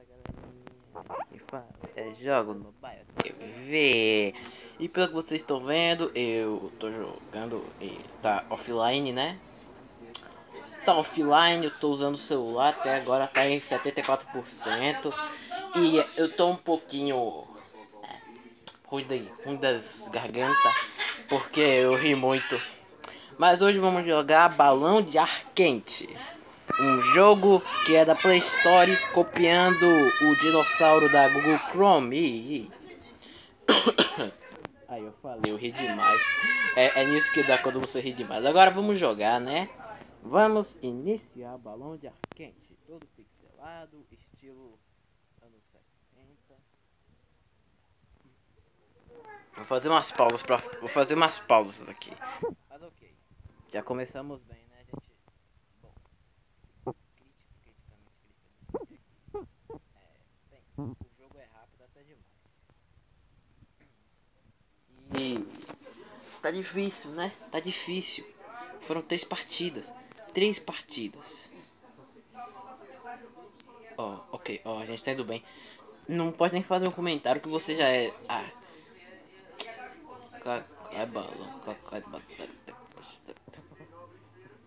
Fala galerinha, é Jogo no TV E pelo que vocês estão vendo, eu tô jogando e tá offline, né? Tá offline, eu tô usando o celular, até agora tá em 74% E eu tô um pouquinho é, ruim, daí, ruim das gargantas, porque eu ri muito. Mas hoje vamos jogar balão de ar quente um jogo que é da Play Store copiando o dinossauro da Google Chrome. Aí eu falei, eu ri demais. É, é nisso que dá quando você ri demais. Agora vamos jogar, né? Vamos iniciar balão de ar quente. Todo pixelado, estilo anos 70. Vou fazer umas pausas para Vou fazer umas pausas aqui. Mas ok. Já começamos bem. O jogo é rápido até demais. E tá difícil, né? Tá difícil. Foram três partidas. Três partidas. Ó, oh, ok, ó, oh, a gente tá indo bem. Não pode nem fazer um comentário que você já é. Ah. É balão.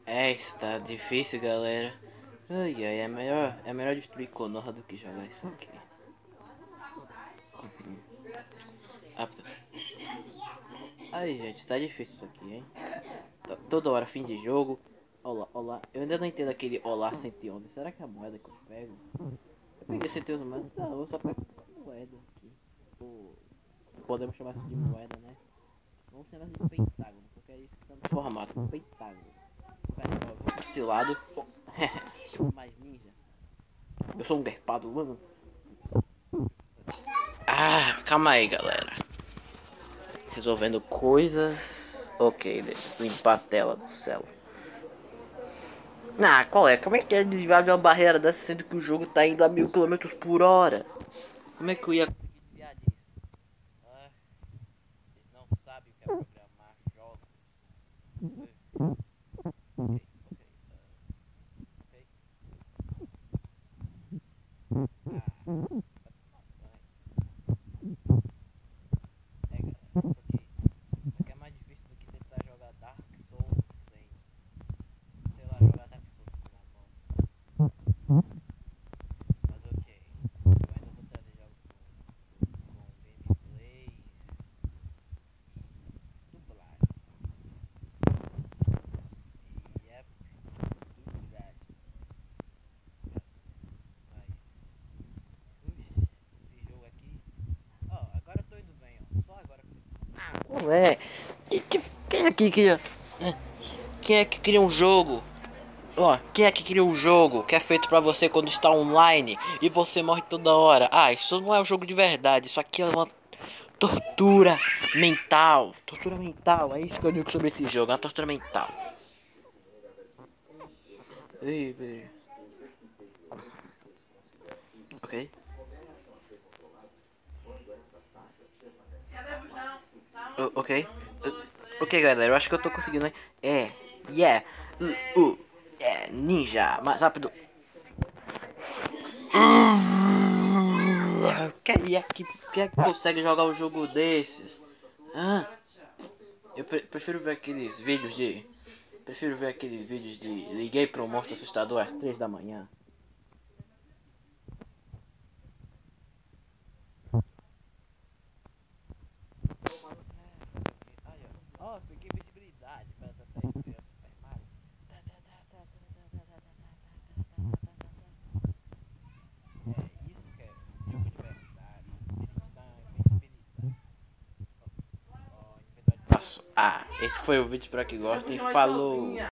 É, está difícil, galera. Ai, ai, é melhor, é melhor destruir Konoha do que jogar isso aqui. Ai, gente, tá difícil isso aqui, hein? Tá toda hora fim de jogo. Olá, olá. Eu ainda não entendo aquele olá 111. Será que é a moeda que eu pego? Eu peguei 111, mas não, eu só pego moeda aqui. Ou, podemos chamar isso de moeda, né? Vamos chamar isso de pentágono, porque é isso que tá no formato. Pentágono. Vacilado. mais ninja. Eu sou um derpado, mano. Ah, calma aí, galera. Resolvendo coisas. Ok, limpar a tela do céu. Ah, qual é? Como é que é desviar de uma barreira dessa sendo que o jogo tá indo a mil quilômetros por hora? Como é que eu ia desviar disso? Ah, vocês não sabem o que é programar jogos. Okay. Okay. é. Quem. Quem é que cria um jogo? Ó, quem é que cria um jogo que é feito pra você quando está online e você morre toda hora? Ah, isso não é um jogo de verdade. Isso aqui é uma tortura mental. Tortura mental. É isso que eu digo sobre esse jogo. É uma tortura mental. Ei. Ok. Uh, ok. Uh, ok, galera, eu acho que eu tô conseguindo, hein? É, yeah, uh, uh, é, ninja, mais rápido. Quem é que, quem é que consegue jogar um jogo desses? Ah, eu pre prefiro ver aqueles vídeos de... Prefiro ver aqueles vídeos de... Liguei pro monstro assustador às 3 da manhã. Ah, esse foi o vídeo para que gostem. Falou!